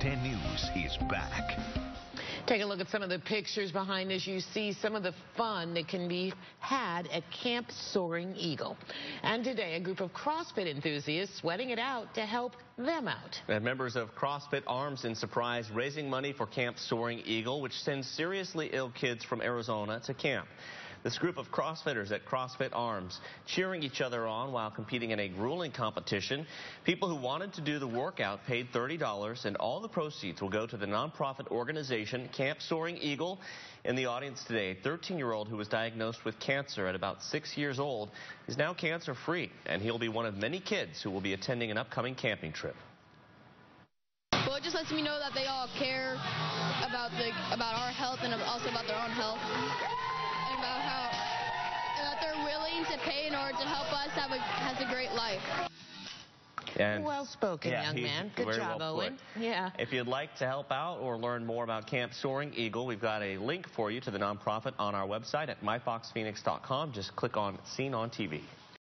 Fox Studios, Fox 10 News is back. Take a look at some of the pictures behind us. You see some of the fun that can be had at Camp Soaring Eagle. And today, a group of CrossFit enthusiasts sweating it out to help them out. And members of CrossFit Arms in Surprise raising money for Camp Soaring Eagle, which sends seriously ill kids from Arizona to camp. This group of CrossFitters at CrossFit Arms cheering each other on while competing in a grueling competition. People who wanted to do the workout paid $30 and all the proceeds will go to the nonprofit organization Camp Soaring Eagle. In the audience today, a 13-year-old who was diagnosed with cancer at about six years old is now cancer-free and he'll be one of many kids who will be attending an upcoming camping trip. Well, it just lets me know that they all care about the about our health and also about their own health about to pay to help us have a has a great life. And well spoken, yeah, young man. Good job, well Owen. Yeah. If you'd like to help out or learn more about Camp Soaring Eagle, we've got a link for you to the nonprofit on our website at myfoxphoenix.com. Just click on Seen on TV.